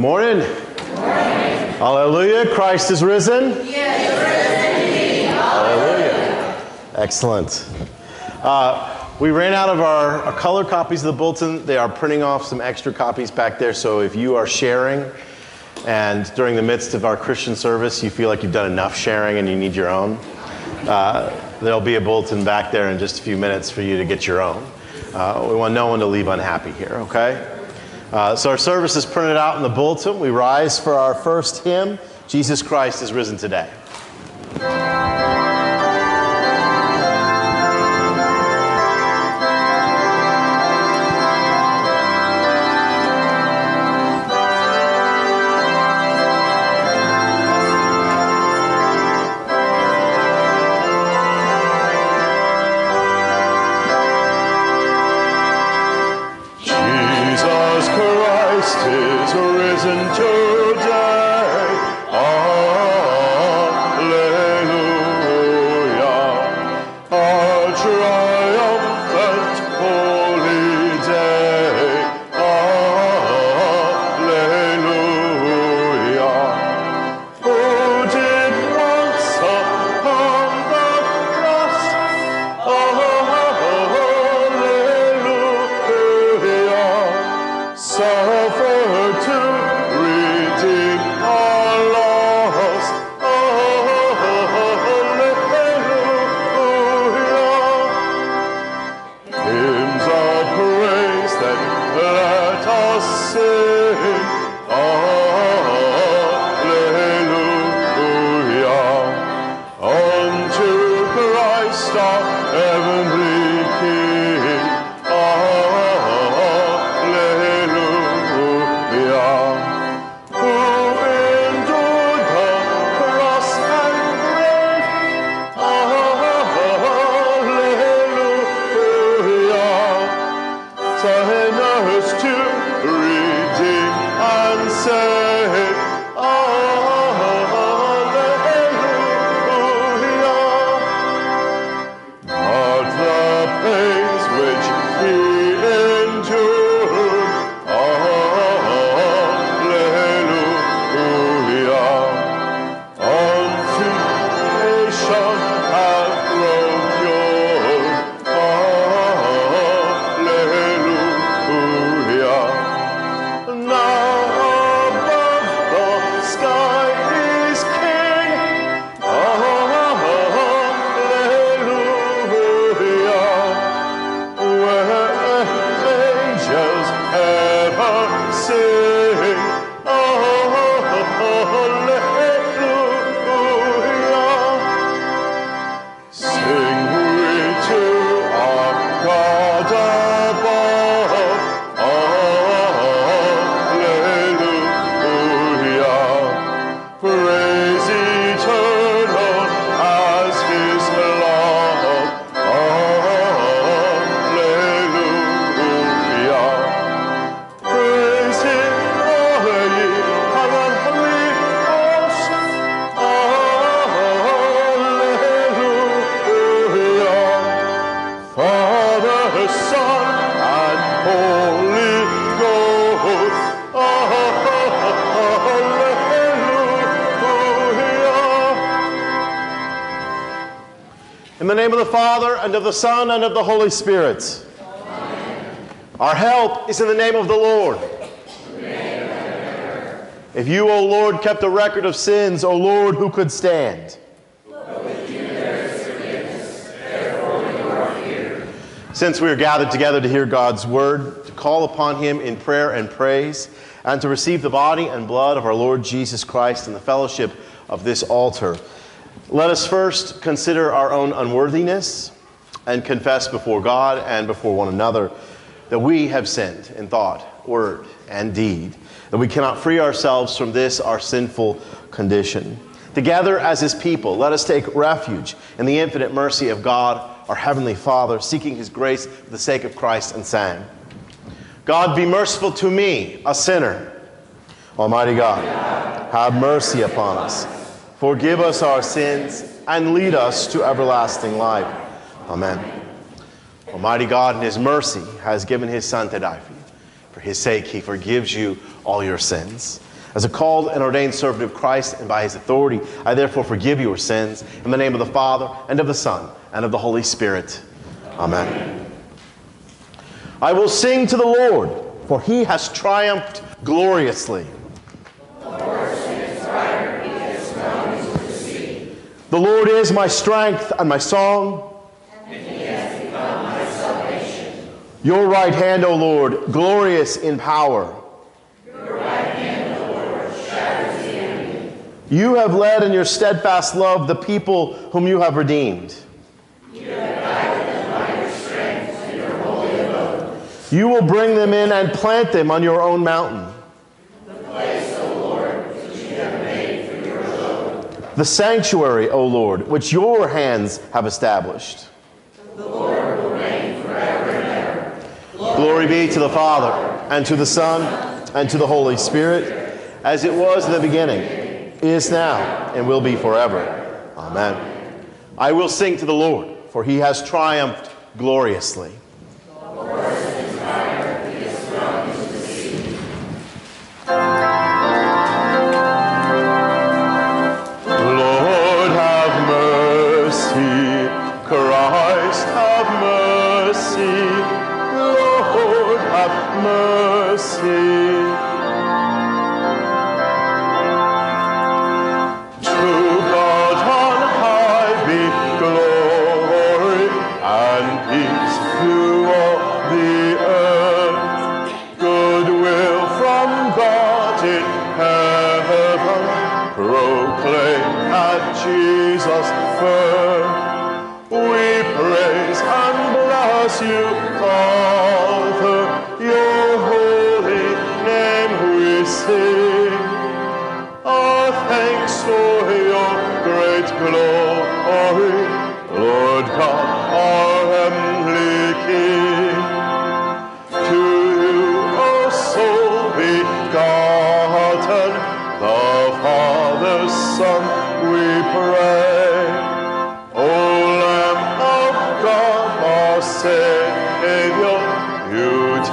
morning. Morning. Hallelujah. Christ is risen. Hallelujah. Excellent. Uh, we ran out of our, our color copies of the bulletin. They are printing off some extra copies back there. So if you are sharing and during the midst of our Christian service you feel like you've done enough sharing and you need your own, uh, there'll be a bulletin back there in just a few minutes for you to get your own. Uh, we want no one to leave unhappy here, okay? Uh, so our service is printed out in the bulletin. We rise for our first hymn Jesus Christ is risen today. The Son, and of the Holy Spirit. Our help is in the name of the Lord. If you, O Lord, kept a record of sins, O Lord, who could stand? Since we are gathered together to hear God's word, to call upon him in prayer and praise, and to receive the body and blood of our Lord Jesus Christ in the fellowship of this altar, let us first consider our own unworthiness and confess before God and before one another that we have sinned in thought, word, and deed, that we cannot free ourselves from this, our sinful condition. Together as his people, let us take refuge in the infinite mercy of God, our heavenly Father, seeking his grace for the sake of Christ and sang. God be merciful to me, a sinner. Almighty God, have mercy upon us. Forgive us our sins and lead us to everlasting life. Amen. Almighty God, in His mercy, has given His Son to die for you. For His sake, He forgives you all your sins. As a called and ordained servant of Christ and by his authority, I therefore forgive your sins in the name of the Father and of the Son and of the Holy Spirit. Amen. I will sing to the Lord, for he has triumphed gloriously. The Lord is my strength and my song. Your right hand, O Lord, glorious in power. Your right hand, O Lord, shatters the. You have led in your steadfast love the people whom you have redeemed. You have guided them by your strength and your holy abode. You will bring them in and plant them on your own mountain. The place, O Lord, which you have made for your abode. The sanctuary, O Lord, which your hands have established. The Lord will reign forever and ever. Glory, be to the Father, and to the Son, and to the Holy Spirit, as it was in the beginning is now, and will be forever. Amen. I will sing to the Lord, for he has triumphed gloriously.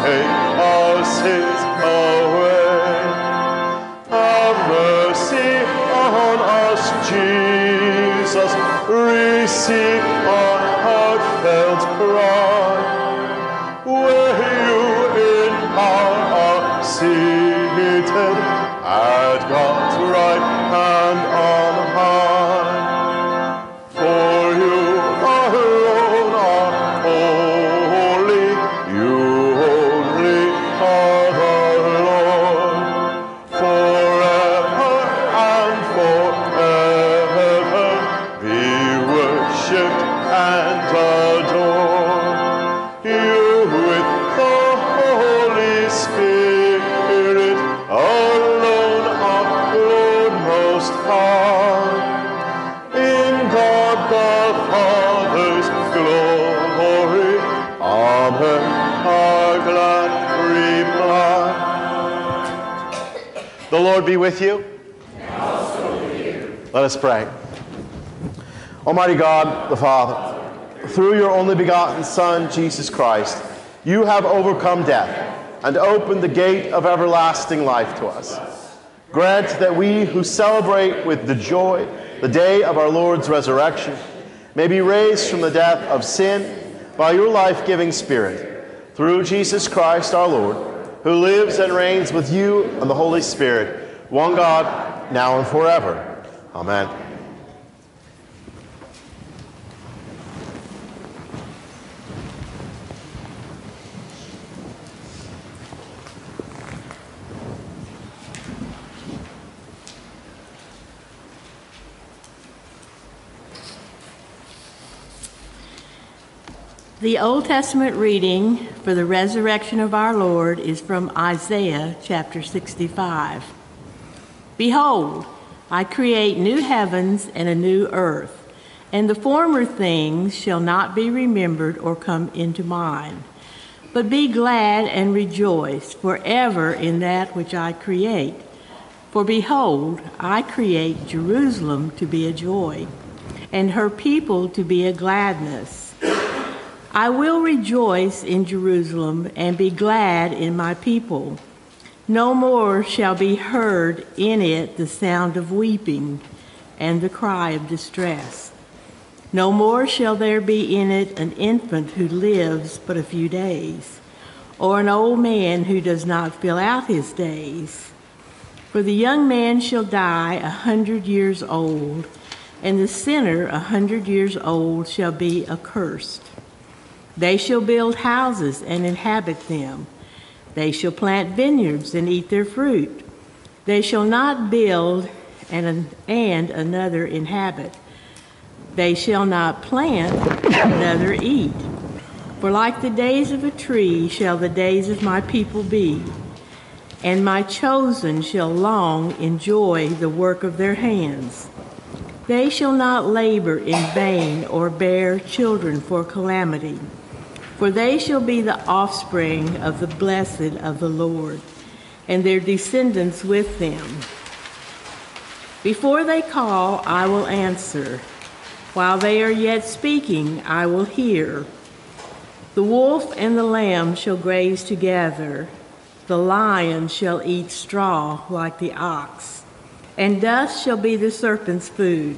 away. Have mercy on us, Jesus. Receive our heartfelt prayer. Be with you. With you. Let us pray. Almighty God, the Father, through your only begotten Son, Jesus Christ, you have overcome death and opened the gate of everlasting life to us. Grant that we who celebrate with the joy the day of our Lord's resurrection may be raised from the death of sin by your life giving Spirit, through Jesus Christ our Lord, who lives and reigns with you and the Holy Spirit one God, now and forever. Amen. The Old Testament reading for the resurrection of our Lord is from Isaiah chapter 65. Behold, I create new heavens and a new earth, and the former things shall not be remembered or come into mind. But be glad and rejoice forever in that which I create. For behold, I create Jerusalem to be a joy, and her people to be a gladness. I will rejoice in Jerusalem and be glad in my people. No more shall be heard in it the sound of weeping and the cry of distress. No more shall there be in it an infant who lives but a few days, or an old man who does not fill out his days. For the young man shall die a hundred years old, and the sinner a hundred years old shall be accursed. They shall build houses and inhabit them. They shall plant vineyards and eat their fruit. They shall not build and, and another inhabit. They shall not plant, another eat. For like the days of a tree shall the days of my people be, and my chosen shall long enjoy the work of their hands. They shall not labor in vain or bear children for calamity, for they shall be the offspring of the blessed of the Lord, and their descendants with them. Before they call, I will answer. While they are yet speaking, I will hear. The wolf and the lamb shall graze together. The lion shall eat straw like the ox, and dust shall be the serpent's food.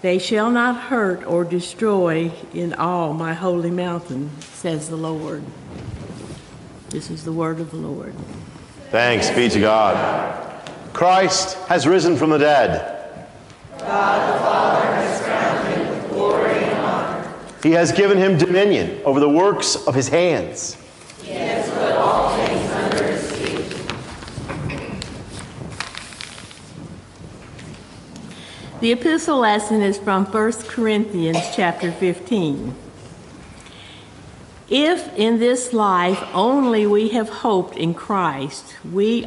They shall not hurt or destroy in all my holy mountain, says the Lord. This is the word of the Lord. Thanks be to God. Christ has risen from the dead. God the Father has crowned him with glory and honor. He has given him dominion over the works of his hands. He has put all things under his feet. The epistle lesson is from 1 Corinthians chapter 15. If in this life only we have hoped in Christ, we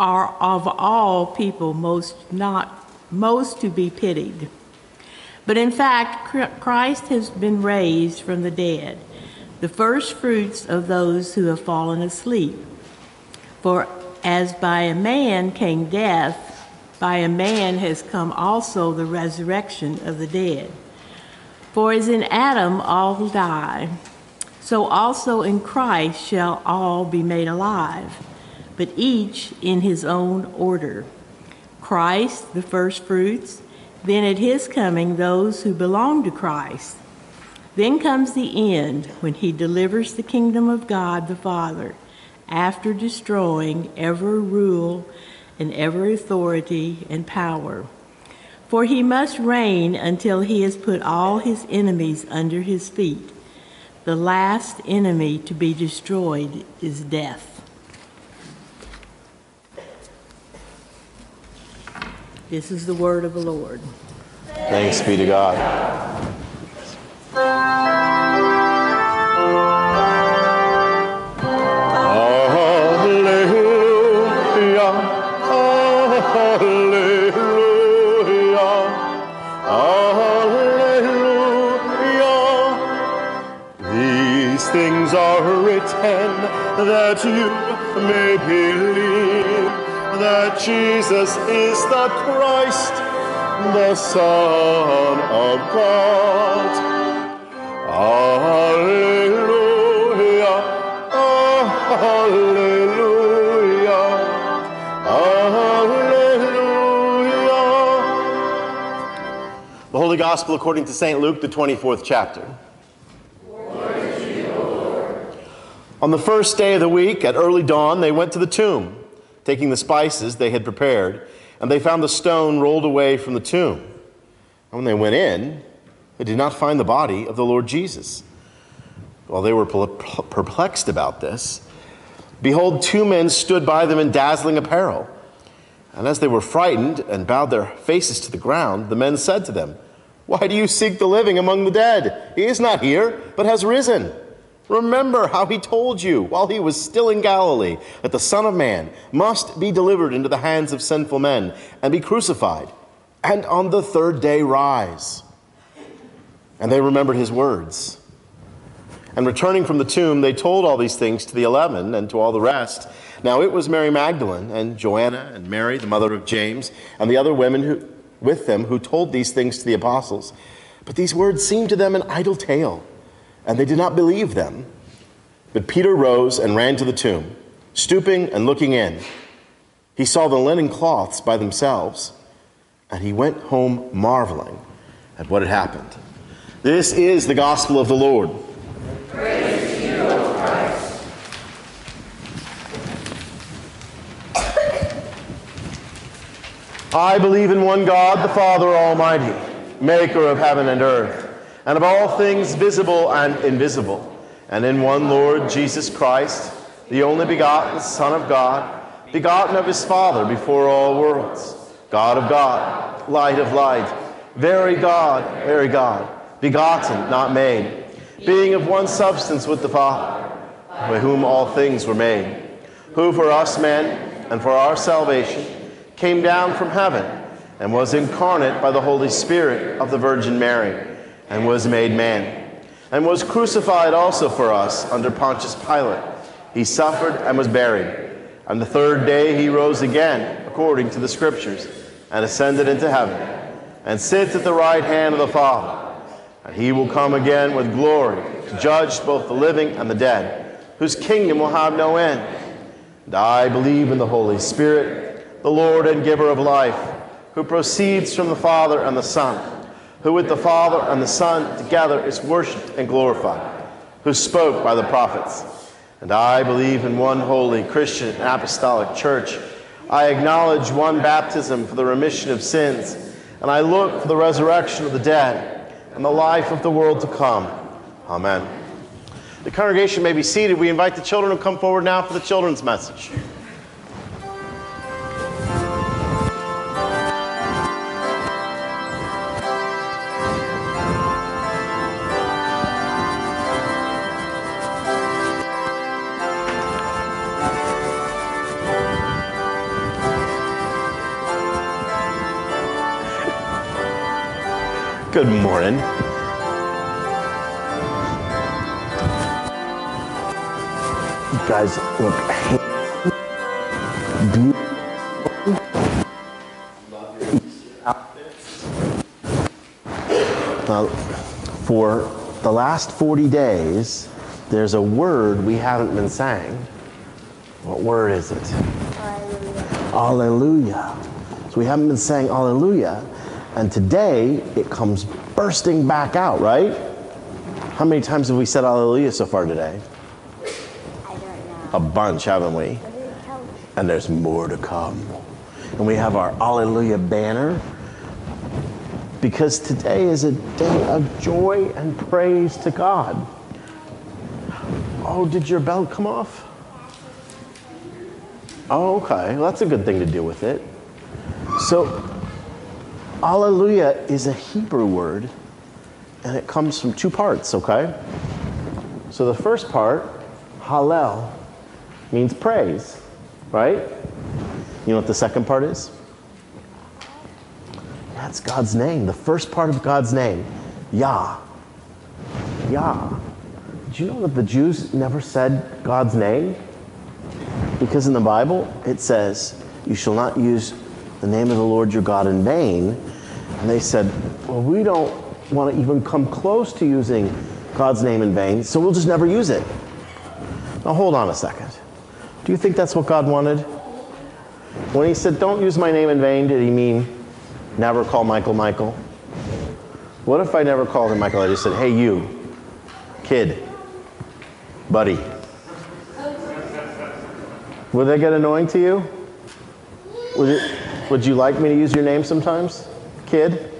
are of all people most not most to be pitied. But in fact, Christ has been raised from the dead, the first fruits of those who have fallen asleep. For as by a man came death, by a man has come also the resurrection of the dead. For as in Adam all die, so also in Christ shall all be made alive, but each in his own order. Christ, the firstfruits, then at his coming, those who belong to Christ. Then comes the end when he delivers the kingdom of God the Father after destroying every rule and every authority and power. For he must reign until he has put all his enemies under his feet. The last enemy to be destroyed is death. This is the word of the Lord. Thanks be to God. That you may believe that Jesus is the Christ, the Son of God. Alleluia, alleluia, alleluia. The Holy Gospel according to St. Luke, the 24th chapter. On the first day of the week, at early dawn, they went to the tomb, taking the spices they had prepared, and they found the stone rolled away from the tomb. And when they went in, they did not find the body of the Lord Jesus. While they were perplexed about this, behold, two men stood by them in dazzling apparel. And as they were frightened and bowed their faces to the ground, the men said to them, Why do you seek the living among the dead? He is not here, but has risen. Remember how he told you while he was still in Galilee that the Son of Man must be delivered into the hands of sinful men and be crucified, and on the third day rise. And they remembered his words. And returning from the tomb, they told all these things to the eleven and to all the rest. Now it was Mary Magdalene and Joanna and Mary, the mother of James, and the other women who, with them who told these things to the apostles. But these words seemed to them an idle tale and they did not believe them. But Peter rose and ran to the tomb. Stooping and looking in, He saw the linen cloths by themselves, and he went home marveling at what had happened. This is the gospel of the Lord. Praise you, Christ. I believe in one God, the Father Almighty, maker of heaven and earth, and of all things visible and invisible, and in one Lord Jesus Christ, the only begotten Son of God, begotten of his Father before all worlds, God of God, light of light, very God, very God, begotten, not made, being of one substance with the Father, by whom all things were made, who for us men and for our salvation came down from heaven and was incarnate by the Holy Spirit of the Virgin Mary and was made man and was crucified also for us under Pontius Pilate. He suffered and was buried. And the third day he rose again, according to the Scriptures, and ascended into heaven, and sits at the right hand of the Father. And he will come again with glory to judge both the living and the dead, whose kingdom will have no end. And I believe in the Holy Spirit, the Lord and giver of life, who proceeds from the Father and the Son, who with the Father and the Son together is worshiped and glorified, who spoke by the prophets. And I believe in one holy Christian and apostolic church. I acknowledge one baptism for the remission of sins, and I look for the resurrection of the dead and the life of the world to come. Amen. The congregation may be seated. We invite the children to come forward now for the children's message. Good morning. You guys look. Now, for the last 40 days, there's a word we haven't been saying. What word is it? Alleluia. Alleluia. So we haven't been saying Alleluia. And today it comes bursting back out, right? How many times have we said Alleluia so far today? I don't know. A bunch, haven't we? And there's more to come. And we have our Alleluia banner because today is a day of joy and praise to God. Oh, did your belt come off? Oh, okay. Well, that's a good thing to do with it. So, Alleluia is a Hebrew word, and it comes from two parts, okay? So the first part, Hallel, means praise, right? You know what the second part is? That's God's name, the first part of God's name, Yah. Yah. Did you know that the Jews never said God's name? Because in the Bible, it says, You shall not use the name of the Lord your God in vain. And they said, Well, we don't want to even come close to using God's name in vain, so we'll just never use it. Now, hold on a second. Do you think that's what God wanted? When he said, Don't use my name in vain, did he mean never call Michael Michael? What if I never called him Michael? I just said, Hey, you, kid, buddy. Would that get annoying to you? Would, it, would you like me to use your name sometimes? Kid?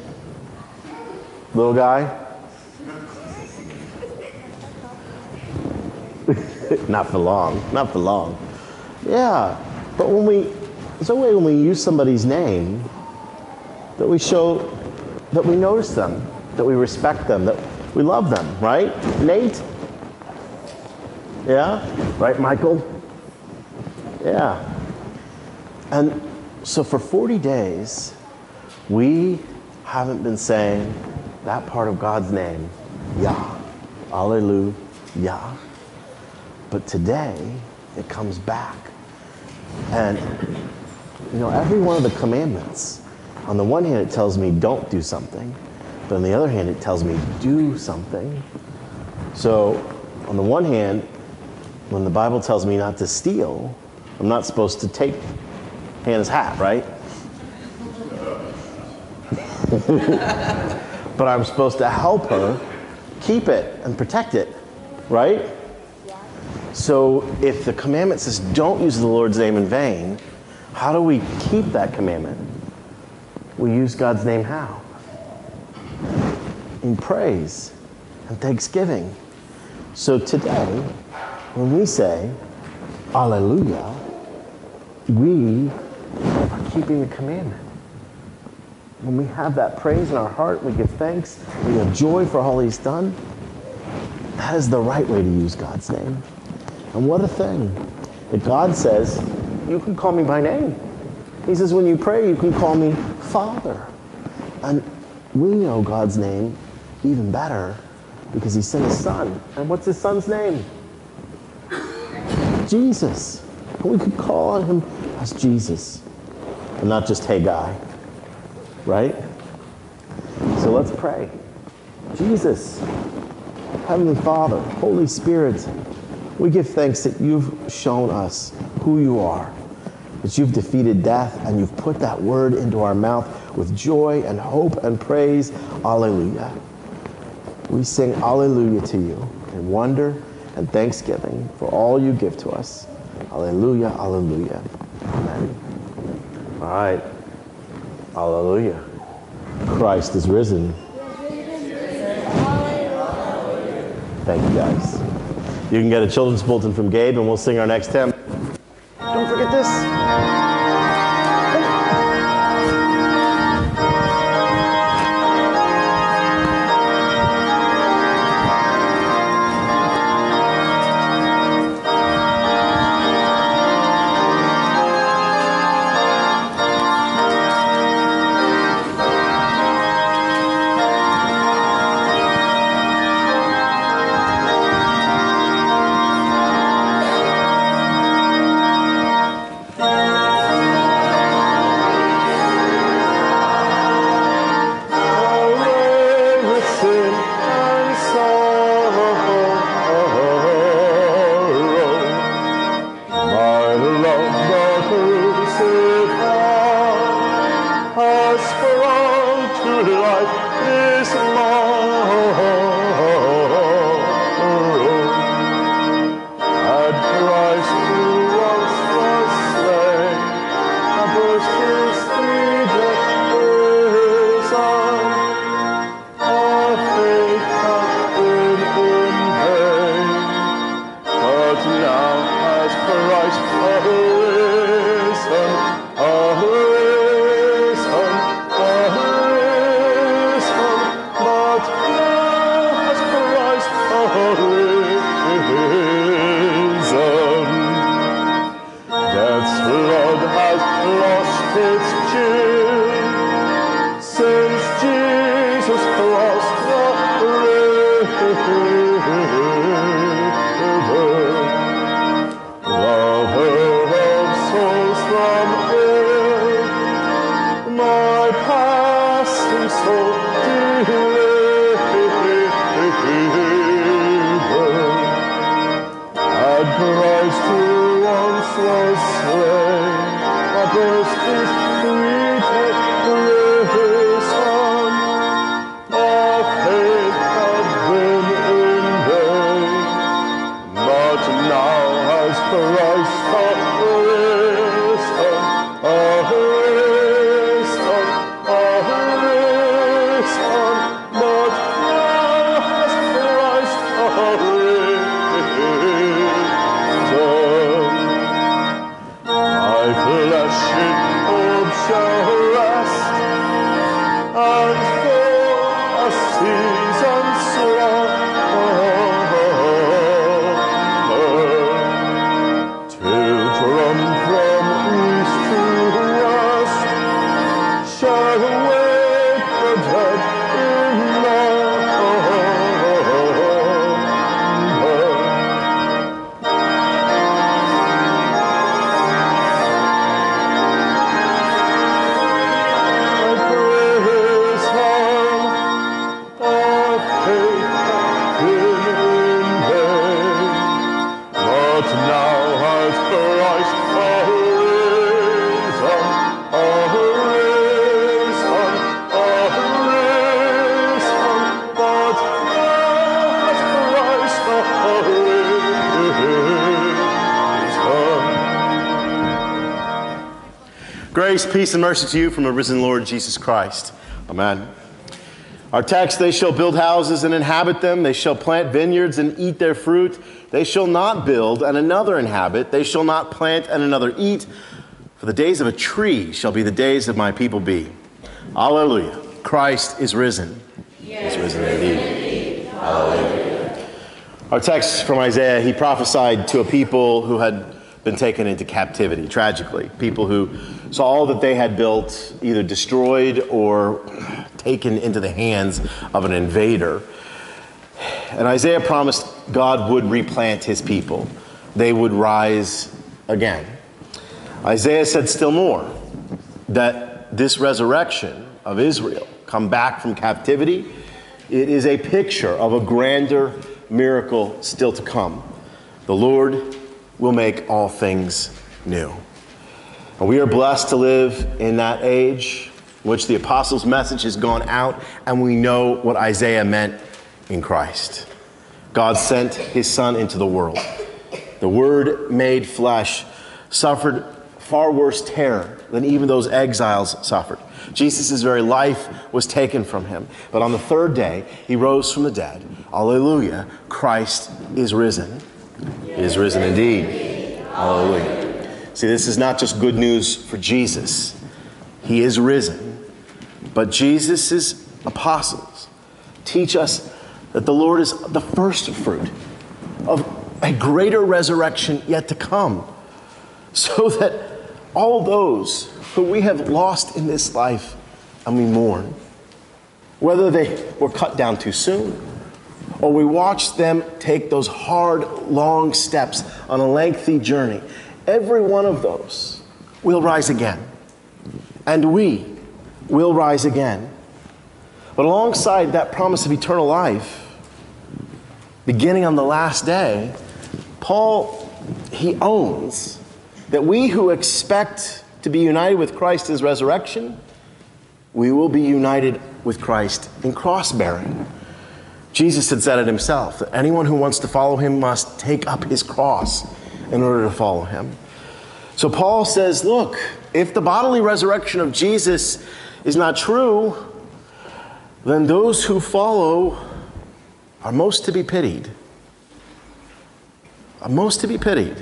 Little guy? not for long. Not for long. Yeah. But when we, there's a way when we use somebody's name that we show that we notice them, that we respect them, that we love them, right? Nate? Yeah? Right, Michael? Yeah. And so for 40 days, we haven't been saying that part of God's name, Yah, Alleluia. But today, it comes back. And, you know, every one of the commandments, on the one hand, it tells me don't do something, but on the other hand, it tells me do something. So, on the one hand, when the Bible tells me not to steal, I'm not supposed to take Hannah's hat, right? but I'm supposed to help her keep it and protect it, right? So if the commandment says don't use the Lord's name in vain, how do we keep that commandment? We use God's name how? In praise and thanksgiving. So today, when we say, Alleluia, we are keeping the commandment. When we have that praise in our heart, we give thanks, we have joy for all He's done. That is the right way to use God's name. And what a thing that God says, You can call me by name. He says, When you pray, you can call me Father. And we know God's name even better because He sent His Son. And what's His Son's name? Jesus. We could call on Him as Jesus and not just, Hey, guy. Right? So let's pray. Jesus, Heavenly Father, Holy Spirit, we give thanks that you've shown us who you are, that you've defeated death and you've put that word into our mouth with joy and hope and praise. Alleluia. We sing Alleluia to you in wonder and thanksgiving for all you give to us. Alleluia, Alleluia. Amen. All right. Alleluia. Christ is risen. Thank you, guys. You can get a children's bulletin from Gabe, and we'll sing our next hymn. Don't forget this. Grace, peace, and mercy to you from the risen Lord Jesus Christ. Amen. Our text, they shall build houses and inhabit them. They shall plant vineyards and eat their fruit. They shall not build and another inhabit. They shall not plant and another eat. For the days of a tree shall be the days of my people be. Alleluia. Christ is risen. Yes, is risen indeed. Hallelujah. Our text from Isaiah, he prophesied to a people who had been taken into captivity, tragically. People who saw all that they had built either destroyed or taken into the hands of an invader. And Isaiah promised God would replant his people, they would rise again. Isaiah said still more that this resurrection of Israel, come back from captivity, it is a picture of a grander miracle still to come. The Lord will make all things new. We are blessed to live in that age which the apostles' message has gone out, and we know what Isaiah meant in Christ. God sent his Son into the world. The Word made flesh suffered far worse terror than even those exiles suffered. Jesus' very life was taken from him. But on the third day, he rose from the dead. Alleluia. Christ is risen He is risen indeed. Hallelujah. See, this is not just good news for Jesus, He is risen. But Jesus' apostles teach us that the Lord is the first fruit of a greater resurrection yet to come, so that all those who we have lost in this life and we mourn, whether they were cut down too soon or we watch them take those hard, long steps on a lengthy journey, every one of those will rise again. And we will rise again. But alongside that promise of eternal life, beginning on the last day, Paul, he owns that we who expect to be united with Christ in resurrection, we will be united with Christ in cross bearing. Jesus had said it himself that anyone who wants to follow him must take up his cross in order to follow him. So Paul says, look, if the bodily resurrection of Jesus is not true, then those who follow are most to be pitied. Are most to be pitied.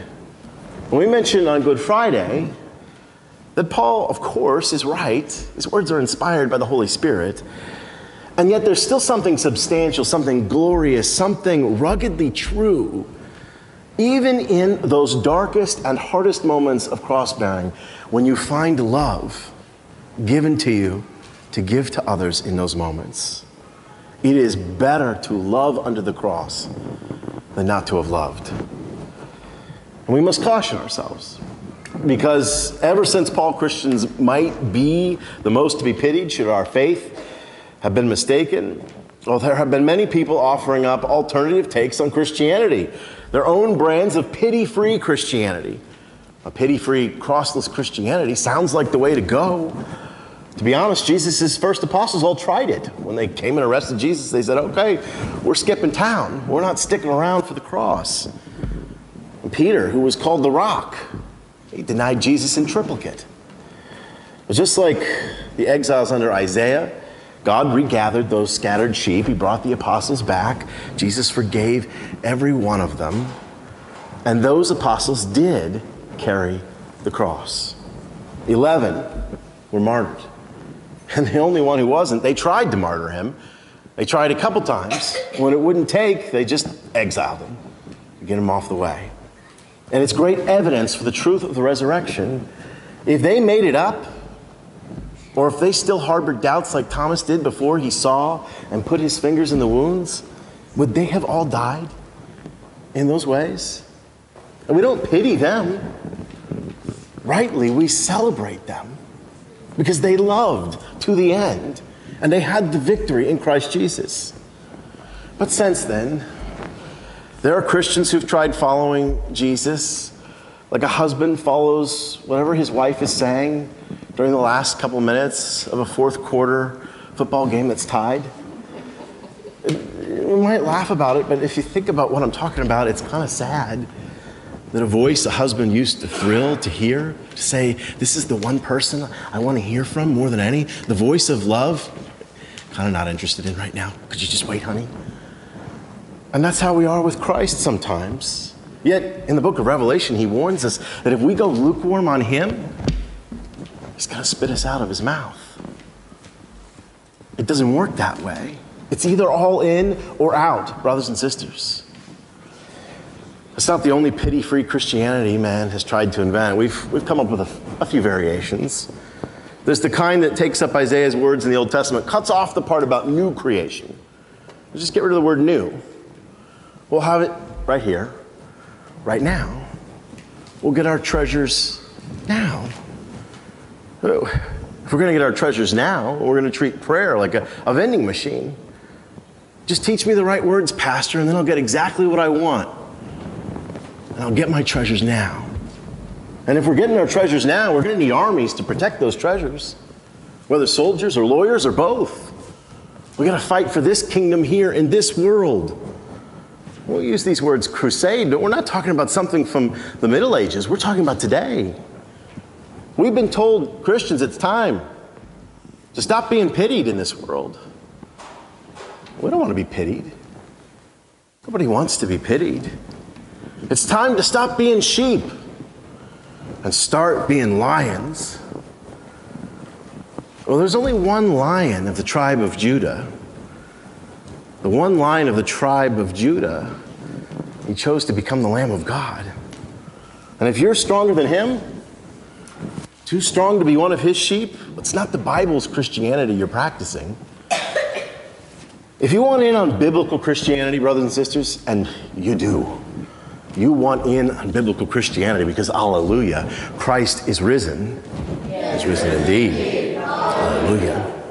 We mentioned on Good Friday that Paul, of course, is right, his words are inspired by the Holy Spirit. And yet there's still something substantial, something glorious, something ruggedly true, even in those darkest and hardest moments of cross bearing, when you find love given to you to give to others in those moments. It is better to love under the cross than not to have loved. And we must caution ourselves because ever since Paul Christians might be the most to be pitied, should our faith have been mistaken. Well, there have been many people offering up alternative takes on Christianity, their own brands of pity free Christianity. A pity free, crossless Christianity sounds like the way to go. To be honest, Jesus' first apostles all tried it. When they came and arrested Jesus, they said, okay, we're skipping town. We're not sticking around for the cross. And Peter, who was called the rock, he denied Jesus in triplicate. It was just like the exiles under Isaiah, God regathered those scattered sheep. He brought the apostles back. Jesus forgave every one of them. And those apostles did carry the cross. Eleven were martyred. And the only one who wasn't, they tried to martyr him. They tried a couple times. When it wouldn't take, they just exiled him to get him off the way. And it's great evidence for the truth of the resurrection. If they made it up, or if they still harbored doubts like Thomas did before he saw and put his fingers in the wounds, would they have all died in those ways? And we don't pity them. Rightly, we celebrate them because they loved to the end and they had the victory in Christ Jesus. But since then, there are Christians who've tried following Jesus like a husband follows whatever his wife is saying during the last couple minutes of a fourth quarter football game that's tied. We might laugh about it, but if you think about what I'm talking about, it's kind of sad. that a voice a husband used to thrill to hear, to say, This is the one person I want to hear from more than any, the voice of love, kind of not interested in right now. Could you just wait, honey? And that's how we are with Christ sometimes. Yet, in the book of Revelation, he warns us that if we go lukewarm on him, he's going to spit us out of his mouth. It doesn't work that way. It's either all in or out, brothers and sisters. It's not the only pity free Christianity man has tried to invent. We've, we've come up with a, a few variations. There's the kind that takes up Isaiah's words in the Old Testament, cuts off the part about new creation. Just get rid of the word new. We'll have it right here, right now. We'll get our treasures now. If we're going to get our treasures now, we're going to treat prayer like a, a vending machine. Just teach me the right words, Pastor, and then I'll get exactly what I want. And I'll get my treasures now. And if we're getting our treasures now, we're going to need armies to protect those treasures, whether soldiers or lawyers or both. We got to fight for this kingdom here in this world. We'll use these words crusade, but we're not talking about something from the Middle Ages. We're talking about today. We've been told, Christians, it's time to stop being pitied in this world. We don't want to be pitied. Nobody wants to be pitied. It's time to stop being sheep and start being lions. Well, there's only one lion of the tribe of Judah. The one lion of the tribe of Judah, he chose to become the Lamb of God. And if you're stronger than him, too strong to be one of his sheep, it's not the Bible's Christianity you're practicing. If you want in on biblical Christianity, brothers and sisters, and you do, you want in on biblical Christianity because, hallelujah, Christ is risen. Is risen indeed. Hallelujah.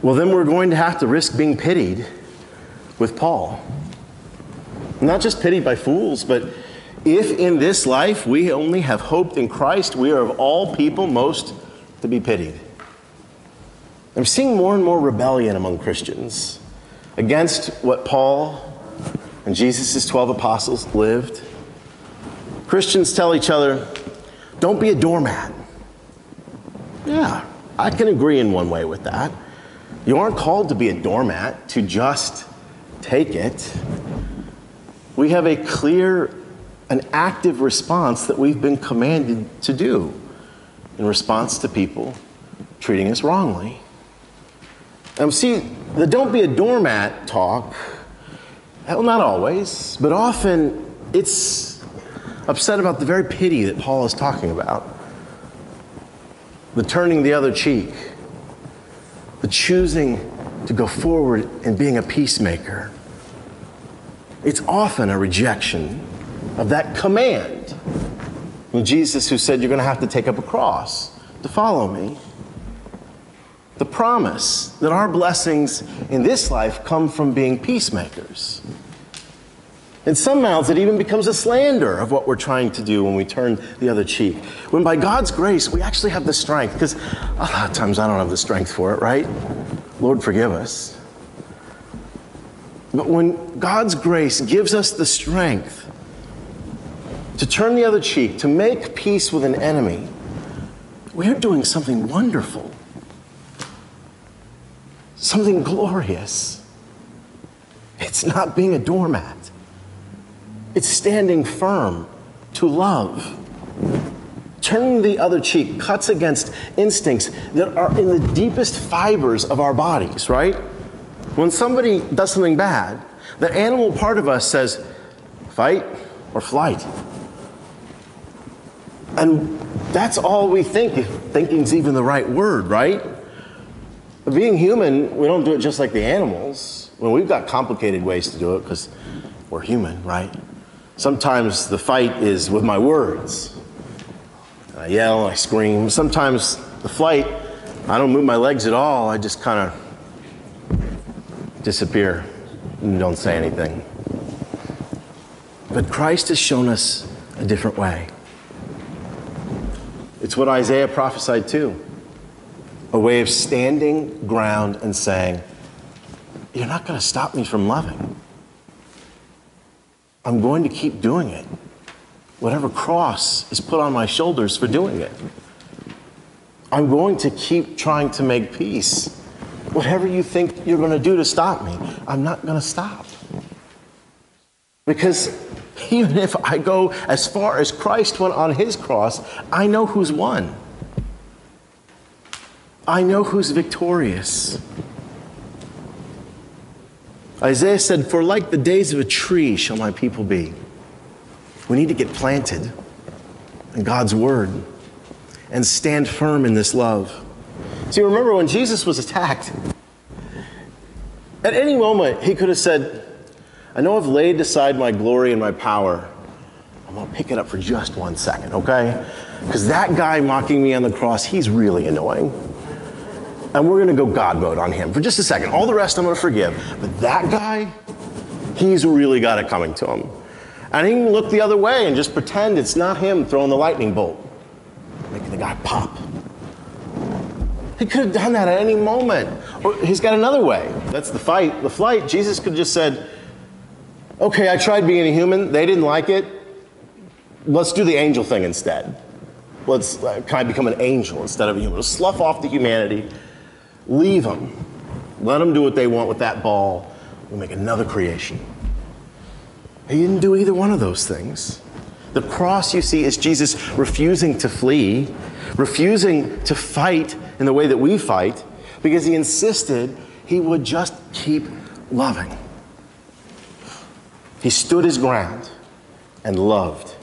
Well, then we're going to have to risk being pitied with Paul. Not just pitied by fools, but if in this life we only have hoped in Christ, we are of all people most to be pitied. I'm seeing more and more rebellion among Christians against what Paul and Jesus' 12 apostles lived. Christians tell each other, don't be a doormat. Yeah, I can agree in one way with that. You aren't called to be a doormat, to just take it. We have a clear an active response that we've been commanded to do in response to people treating us wrongly. And see, the don't be a doormat talk, well, not always, but often it's upset about the very pity that Paul is talking about the turning the other cheek, the choosing to go forward and being a peacemaker. It's often a rejection of that command. And Jesus, who said, You're going to have to take up a cross to follow me. The promise that our blessings in this life come from being peacemakers. In some mouths, it even becomes a slander of what we're trying to do when we turn the other cheek. When by God's grace, we actually have the strength, because a lot of times I don't have the strength for it, right? Lord, forgive us. But when God's grace gives us the strength to turn the other cheek, to make peace with an enemy, we're doing something wonderful, something glorious. It's not being a doormat, it's standing firm to love. Turning the other cheek cuts against instincts that are in the deepest fibers of our bodies, right? When somebody does something bad, the animal part of us says, fight or flight. And that's all we think, thinking's even the right word, right? But being human, we don't do it just like the animals. Well, we've got complicated ways to do it because we're human, right? Sometimes the fight is with my words. I yell, I scream. Sometimes the flight, I don't move my legs at all. I just kind of disappear and don't say anything. But Christ has shown us a different way. It's what Isaiah prophesied too a way of standing ground and saying, You're not going to stop me from loving. I'm going to keep doing it. whatever cross is put on my shoulders for doing it. I'm going to keep trying to make peace. Whatever you think you're going to do to stop me, I'm not going to stop. Because even if I go as far as Christ went on his cross, I know who's won. I know who's victorious. Isaiah said, For like the days of a tree shall my people be. We need to get planted in God's word and stand firm in this love. See, remember when Jesus was attacked, at any moment he could have said, I know I've laid aside my glory and my power. I'm going to pick it up for just one second, okay? Because that guy mocking me on the cross, he's really annoying. And we're going to go God mode on him for just a second. All the rest I'm going to forgive. But that guy, he's really got it coming to him. And he can look the other way and just pretend it's not him throwing the lightning bolt, making the guy pop. He could have done that at any moment. Or he's got another way. That's the fight, the flight. Jesus could have just said, Okay, I tried being a human. They didn't like it. Let's do the angel thing instead. Let's uh, kind of become an angel instead of a human. Let's slough off the humanity. Leave them. Let them do what they want with that ball. We'll make another creation. He didn't do either one of those things. The cross, you see, is Jesus refusing to flee, refusing to fight in the way that we fight, because he insisted he would just keep loving. He stood his ground and loved.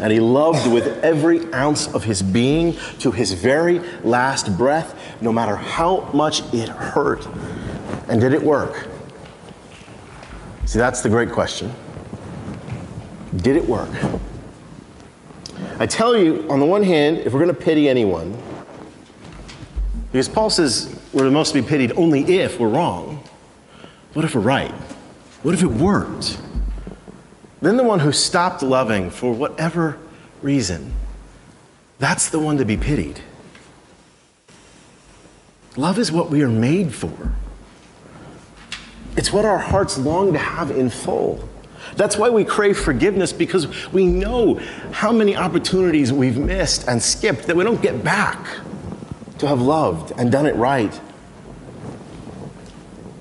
And he loved with every ounce of his being to his very last breath, no matter how much it hurt. And did it work? See, that's the great question. Did it work? I tell you, on the one hand, if we're going to pity anyone, because Paul says we're most to be pitied only if we're wrong, what if we're right? What if it worked? Then the one who stopped loving for whatever reason, that's the one to be pitied. Love is what we are made for. It's what our hearts long to have in full. That's why we crave forgiveness because we know how many opportunities we've missed and skipped that we don't get back to have loved and done it right.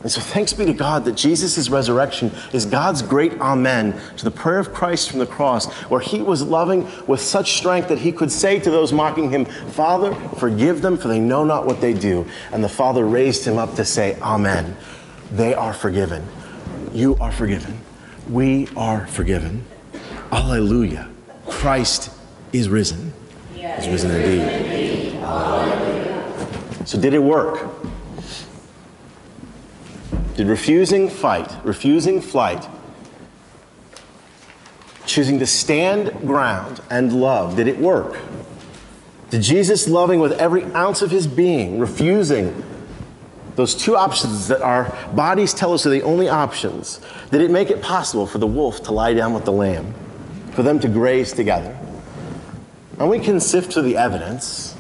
And so thanks be to God that Jesus' resurrection is God's great amen to the prayer of Christ from the cross, where he was loving with such strength that he could say to those mocking him, Father, forgive them, for they know not what they do. And the Father raised him up to say, Amen. They are forgiven. You are forgiven. We are forgiven. Alleluia. Christ is risen. Is risen indeed. So did it work? Did refusing fight, refusing flight, choosing to stand ground and love, did it work? Did Jesus loving with every ounce of his being, refusing those two options that our bodies tell us are the only options, did it make it possible for the wolf to lie down with the lamb, for them to graze together? And we can sift through the evidence.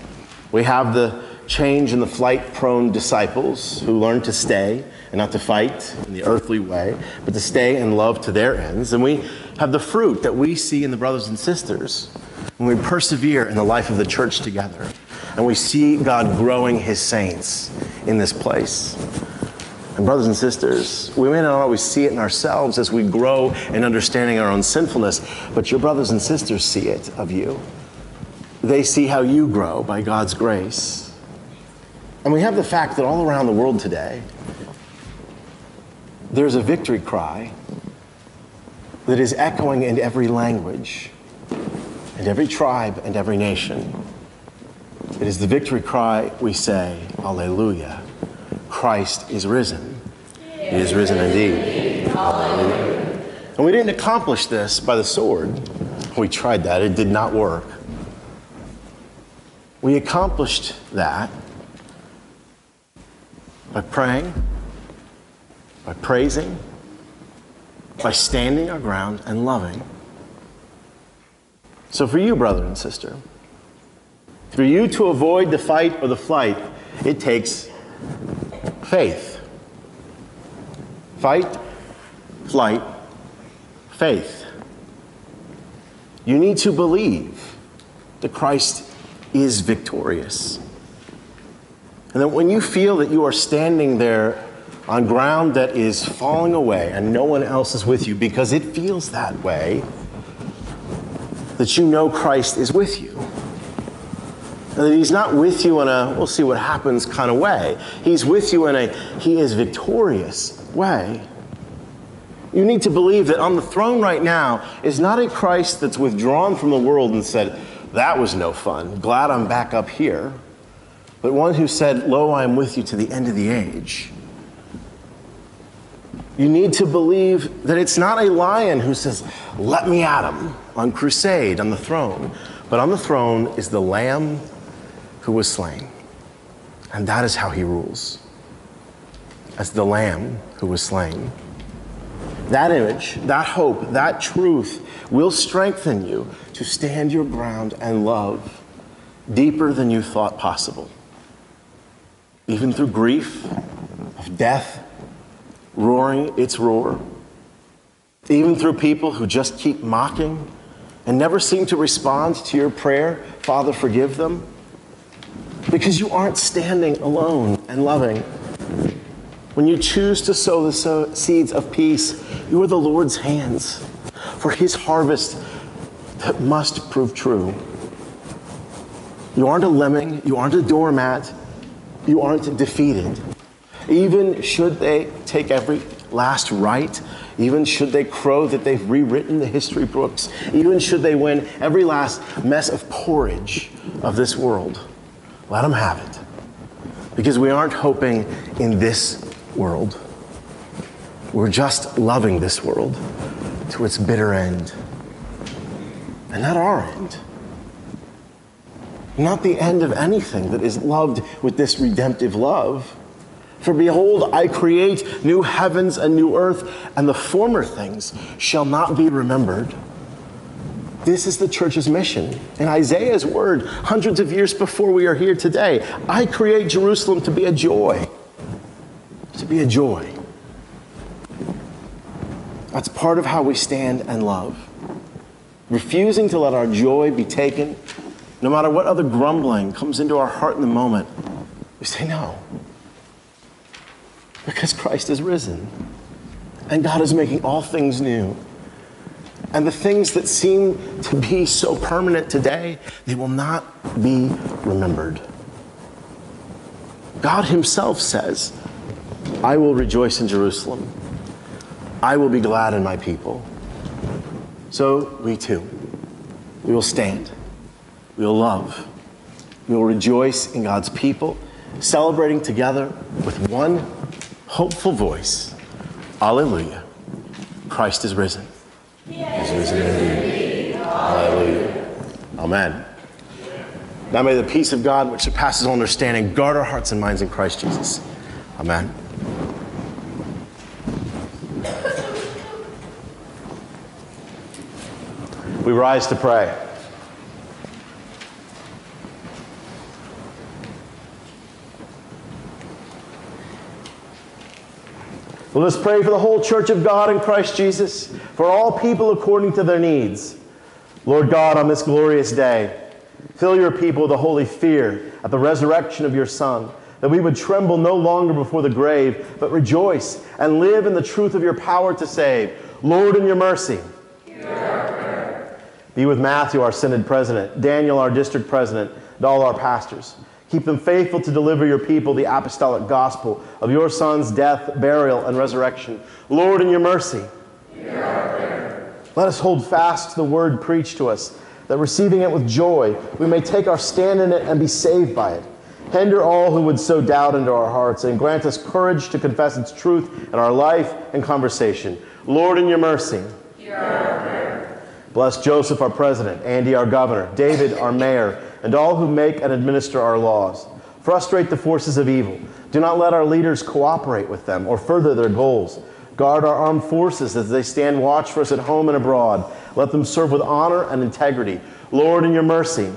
We have the change in the flight prone disciples who learned to stay and not to fight in the earthly way, but to stay and love to their ends. And we have the fruit that we see in the brothers and sisters when we persevere in the life of the church together. And we see God growing his saints in this place. And, brothers and sisters, we may not always see it in ourselves as we grow in understanding our own sinfulness, but your brothers and sisters see it of you. They see how you grow by God's grace. And we have the fact that all around the world today, there's a victory cry that is echoing in every language, and every tribe, and every nation. It is the victory cry we say, Alleluia. Christ is risen. He is risen indeed. Alleluia. And we didn't accomplish this by the sword. We tried that, it did not work. We accomplished that by praying by praising, by standing our ground and loving. So, for you, brother and sister, for you to avoid the fight or the flight, it takes faith. Fight, flight, faith. You need to believe that Christ is victorious. And that when you feel that you are standing there on ground that is falling away and no one else is with you because it feels that way, that you know Christ is with you. And that he's not with you in a, we'll see what happens kind of way. He's with you in a, he is victorious way. You need to believe that on the throne right now is not a Christ that's withdrawn from the world and said, That was no fun. Glad I'm back up here. But one who said, Lo, I am with you to the end of the age. You need to believe that it's not a lion who says, Let me at him on crusade on the throne. But on the throne is the lamb who was slain. And that is how he rules as the lamb who was slain. That image, that hope, that truth will strengthen you to stand your ground and love deeper than you thought possible. Even through grief of death roaring its roar. Even through people who just keep mocking and never seem to respond to your prayer, Father, forgive them. Because you aren't standing alone and loving. When you choose to sow the seeds of peace, you are the Lord's hands for his harvest that must prove true. You aren't a lemming, you aren't a doormat, you aren't defeated. Even should they take every last right, even should they crow that they've rewritten the history books, even should they win every last mess of porridge of this world, let them have it. Because we aren't hoping in this world. We're just loving this world to its bitter end. And not our end. Not the end of anything that is loved with this redemptive love. For behold, I create new heavens and new earth, and the former things shall not be remembered. This is the church's mission. In Isaiah's word, hundreds of years before we are here today, I create Jerusalem to be a joy. To be a joy. That's part of how we stand and love. Refusing to let our joy be taken, no matter what other grumbling comes into our heart in the moment, we say, No, because Christ is risen. And God is making all things new. And the things that seem to be so permanent today, they will not be remembered. God Himself says, I will rejoice in Jerusalem. I will be glad in my people. So we too, we will stand. We will love. We will rejoice in God's people, celebrating together with one hopeful voice. Alleluia. Christ is risen. He is risen indeed. Alleluia. Amen. Now may the peace of God, which surpasses all understanding, guard our hearts and minds in Christ Jesus. Amen. We rise to pray. Well, let's pray for the whole church of God in Christ Jesus, for all people according to their needs. Lord God, on this glorious day, fill your people with a holy fear at the resurrection of your Son, that we would tremble no longer before the grave, but rejoice and live in the truth of your power to save. Lord, in your mercy. Be with Matthew, our Synod president, Daniel, our district president, and all our pastors. Keep them faithful to deliver your people the apostolic gospel of your Son's death, burial, and resurrection. Lord, in your mercy, let us hold fast to the word preached to us, that receiving it with joy, we may take our stand in it and be saved by it. Hinder all who would sow doubt into our hearts, and grant us courage to confess its truth in our life and conversation. Lord, in your mercy. Bless Joseph, our president, Andy, our governor, David, our mayor, and all who make and administer our laws. Frustrate the forces of evil. Do not let our leaders cooperate with them or further their goals. Guard our armed forces as they stand watch for us at home and abroad. Let them serve with honor and integrity. Lord, in your mercy,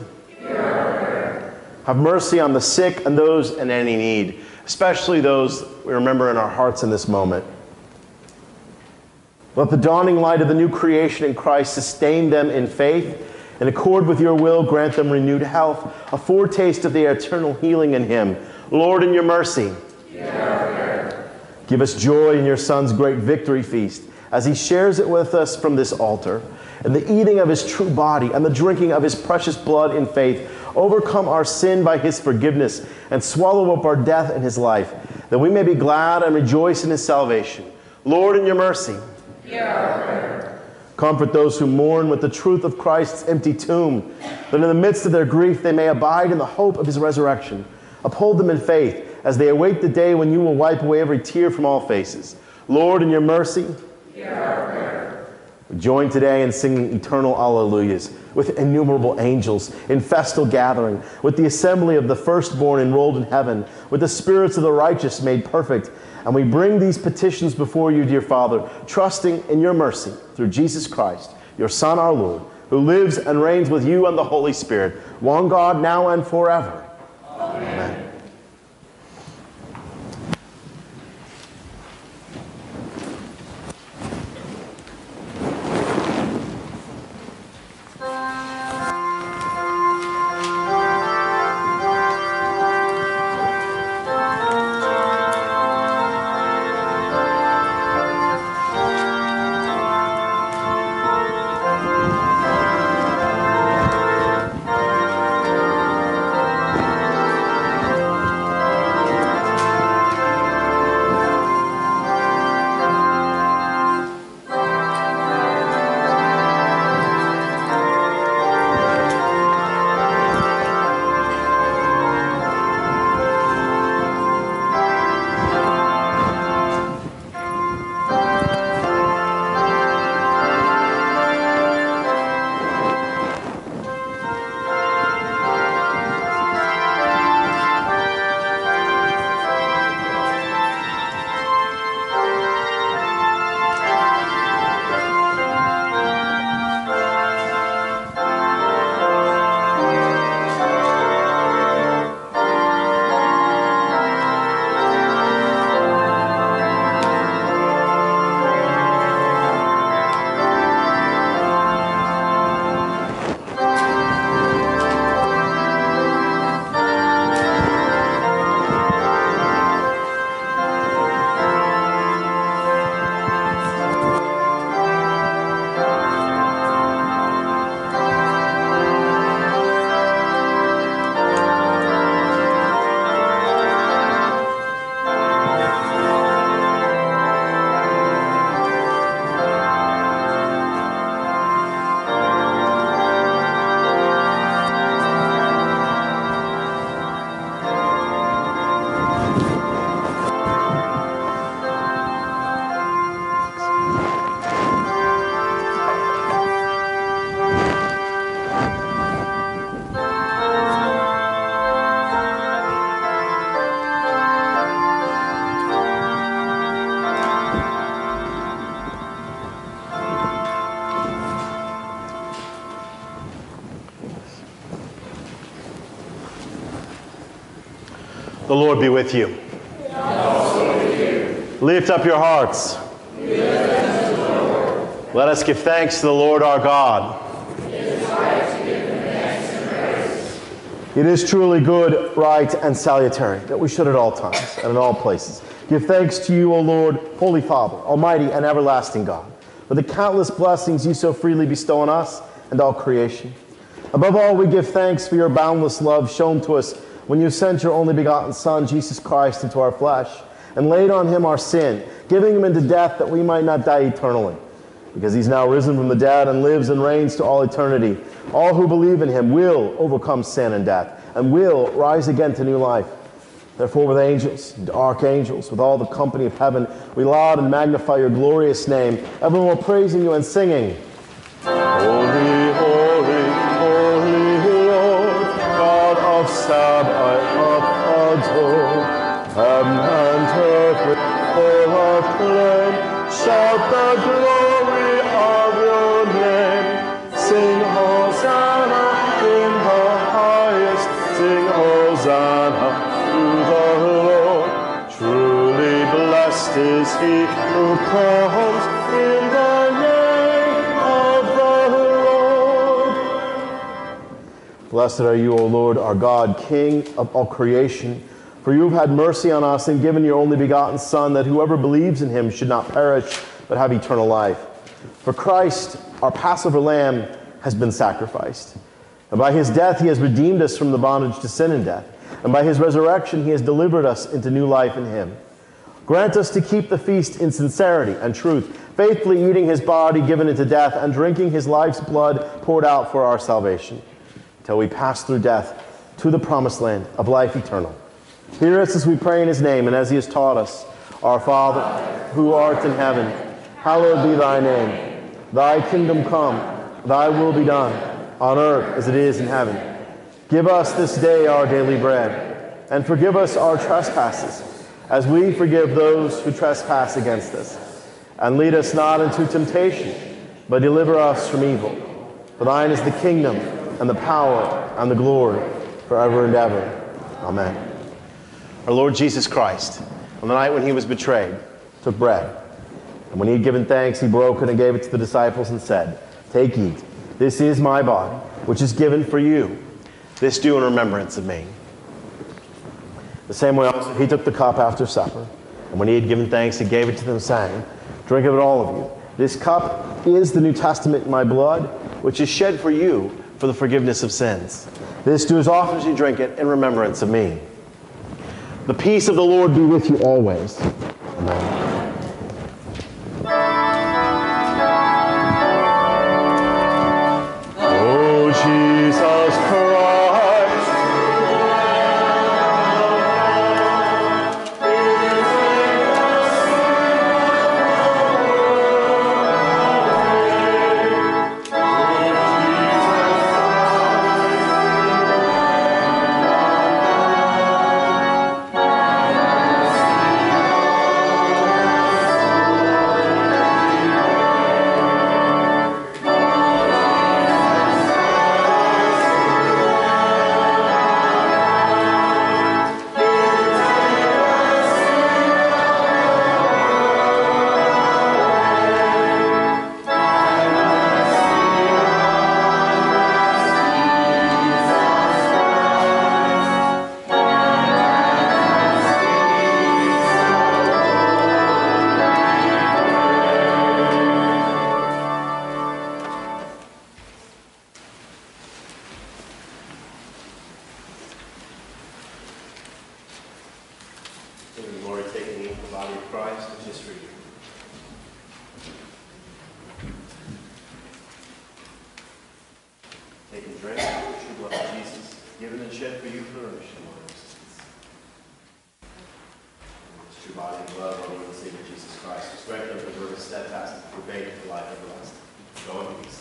have mercy on the sick and those in any need, especially those we remember in our hearts in this moment. Let the dawning light of the new creation in Christ sustain them in faith. In accord with your will, grant them renewed health, a foretaste of the eternal healing in Him. Lord, in your mercy, give us joy in your Son's great victory feast as He shares it with us from this altar. And the eating of His true body and the drinking of His precious blood in faith, overcome our sin by His forgiveness and swallow up our death in His life, that we may be glad and rejoice in His salvation. Lord, in your mercy, Comfort those who mourn with the truth of Christ's empty tomb, that in the midst of their grief they may abide in the hope of his resurrection. Uphold them in faith as they await the day when you will wipe away every tear from all faces. Lord, in your mercy, we join today in singing eternal alleluias with innumerable angels in festal gathering, with the assembly of the firstborn enrolled in heaven, with the spirits of the righteous made perfect. And we bring these petitions before you, dear Father, trusting in your mercy through Jesus Christ, your Son, our Lord, who lives and reigns with you and the Holy Spirit, one God, now and forever. Amen. The Lord be with you. Lift up your hearts. Let us give thanks to the Lord our God. It is truly good, right, and salutary that we should at all times and in all places give thanks to you, O Lord, Holy Father, Almighty and everlasting God, for the countless blessings you so freely bestow on us and all creation. Above all, we give thanks for your boundless love shown to us when you sent your only begotten Son, Jesus Christ, into our flesh and laid on him our sin, giving him into death that we might not die eternally. Because he's now risen from the dead and lives and reigns to all eternity. All who believe in him will overcome sin and death and will rise again to new life. Therefore, with angels and archangels, with all the company of heaven, we laud and magnify your glorious name, evermore praising you and singing. Holy, holy, holy Lord, God of Adore. Heaven and earth with full acclaim, shout the glory of your name. Sing Hosanna in the highest, sing Hosanna to the Lord. Truly blessed is he who comes Blessed are you, O Lord, our God, King of all creation. For you have had mercy on us and given your only begotten Son, that whoever believes in him should not perish, but have eternal life. For Christ, our Passover lamb, has been sacrificed. And by his death, he has redeemed us from the bondage to sin and death. And by his resurrection, he has delivered us into new life in him. Grant us to keep the feast in sincerity and truth, faithfully eating his body given into death and drinking his life's blood poured out for our salvation till we pass through death to the promised land of life eternal. Hear us as we pray in his name and as he has taught us. Our Father, who art in heaven, hallowed be thy name. Thy kingdom come, thy will be done, on earth as it is in heaven. Give us this day our daily bread, and forgive us our trespasses, as we forgive those who trespass against us. And lead us not into temptation, but deliver us from evil. For thine is the kingdom, and the power and the glory forever and ever. Amen. Our Lord Jesus Christ, on the night when he was betrayed, took bread. And when he had given thanks, he broke it and gave it to the disciples and said, Take, eat. This is my body, which is given for you. This do in remembrance of me. The same way also he took the cup after supper. And when he had given thanks, he gave it to them, saying, Drink of it, all of you. This cup is the New Testament in my blood, which is shed for you for the forgiveness of sins. This do as often as you drink it in remembrance of me. The peace of the Lord be with you always. Take and drink, true blood of Jesus, given and shed for you for the remission of our sins. This true body and blood of our Lord and Savior Jesus Christ, who strengthen and preserve us steadfast through faith for life everlasting. Go in peace.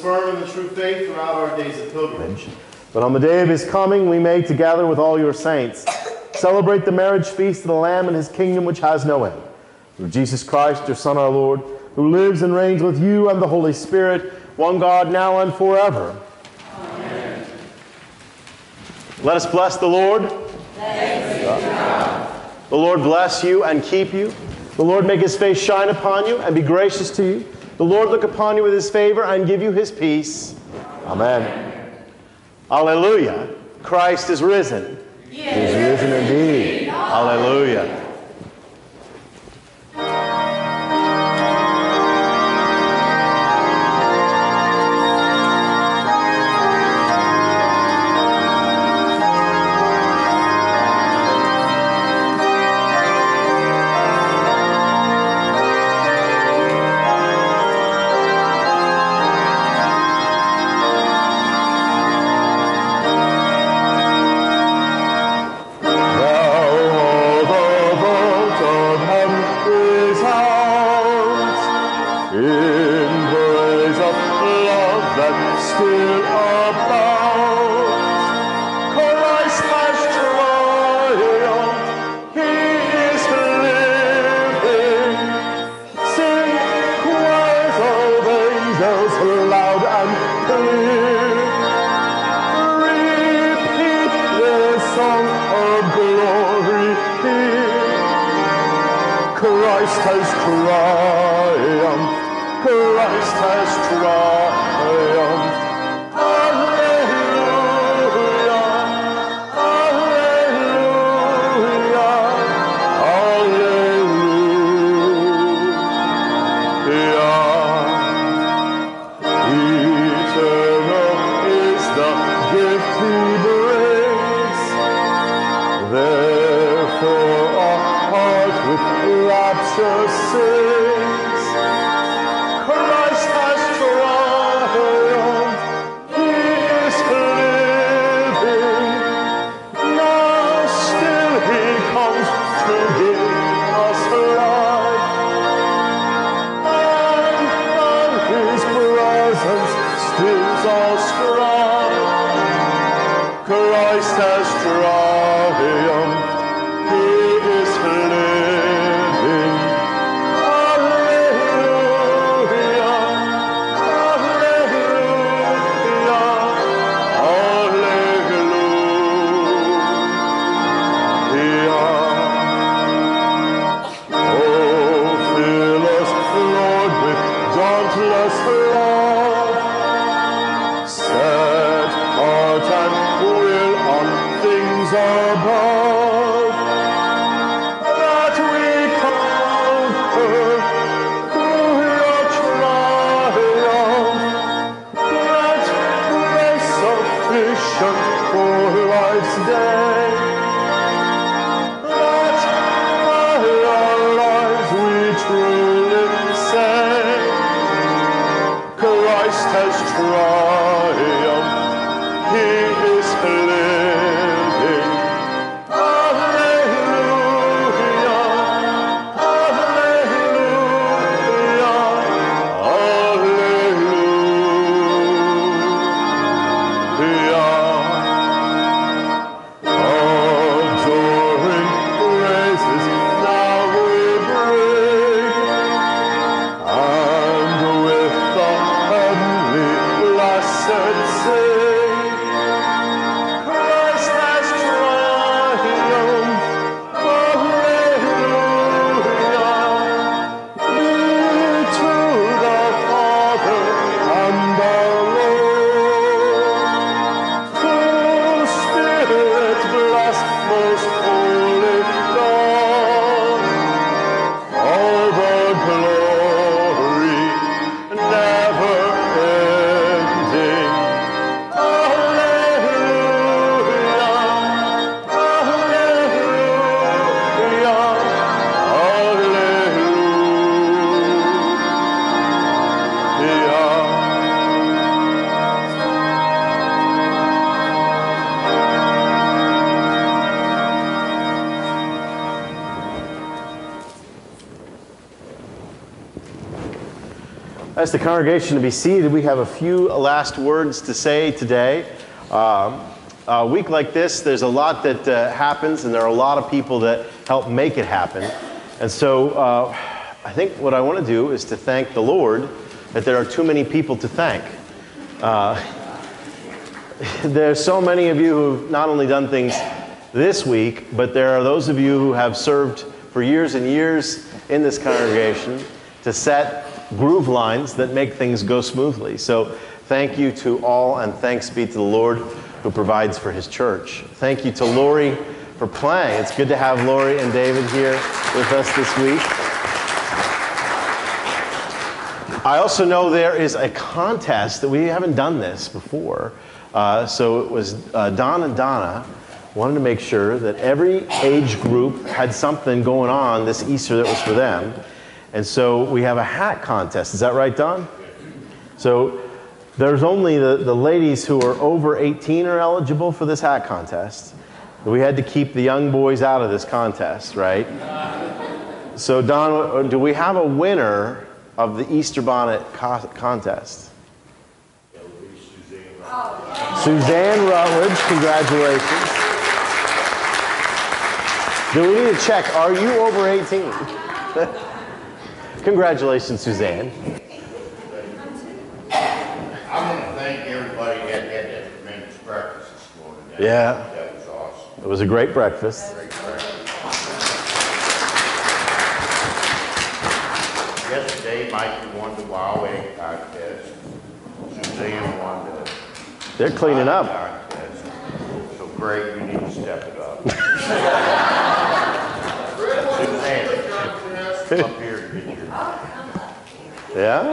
Firm in the true faith throughout our days of pilgrimage. But on the day of his coming, we may, together with all your saints, celebrate the marriage feast of the Lamb and his kingdom which has no end. Through Jesus Christ, your Son, our Lord, who lives and reigns with you and the Holy Spirit, one God, now and forever. Amen. Let us bless the Lord. The Lord bless you and keep you. The Lord make his face shine upon you and be gracious to you. The Lord look upon you with his favor and give you his peace. Amen. Alleluia. Christ is risen. He is risen indeed. Alleluia. As the congregation to be seated, we have a few last words to say today. Um, a week like this, there's a lot that uh, happens, and there are a lot of people that help make it happen. And so, uh, I think what I want to do is to thank the Lord that there are too many people to thank. Uh, there's so many of you who've not only done things this week, but there are those of you who have served for years and years in this congregation to set groove lines that make things go smoothly. So, thank you to all, and thanks be to the Lord who provides for his church. Thank you to Lori for playing. It's good to have Lori and David here with us this week. I also know there is a contest that we haven't done this before. Uh, so it was uh, Don and Donna wanted to make sure that every age group had something going on this Easter that was for them. And so we have a hat contest. Is that right, Don? So there's only the, the ladies who are over 18 are eligible for this hat contest. We had to keep the young boys out of this contest, right? So, Don, do we have a winner of the Easter bonnet co- contest? Suzanne Rutledge, congratulations. Do we need to check? Are you over 18? congratulations, Suzanne. I want to thank everybody that had that tremendous breakfast this morning. That- Yeah. That was awesome. It was a great breakfast. Great breakfast. Yesterday, Mikey won the wild egg contest. Suzanne won the. They're cleaning up. Contest. So Greg, you need to step it up. Suzanne, come up here and get your. Yeah?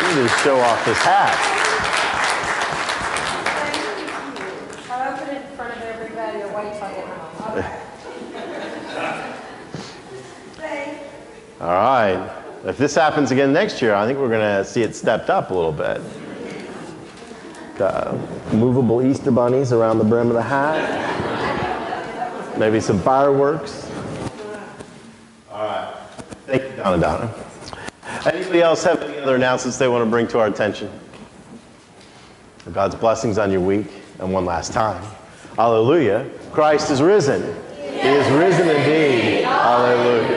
You need to show off this hat. I'll open it in front of everybody or wait till I get home. Okay. All right. If this happens again next year, I think we're going to see it stepped up a little bit. Got movable Easter bunnies around the brim of the hat. Maybe some fireworks. Thank Donna Donna. Anybody else have any other announcements they want to bring to our attention? God's blessings on your week. And one last time, hallelujah, Christ is risen. He is risen indeed. Hallelujah.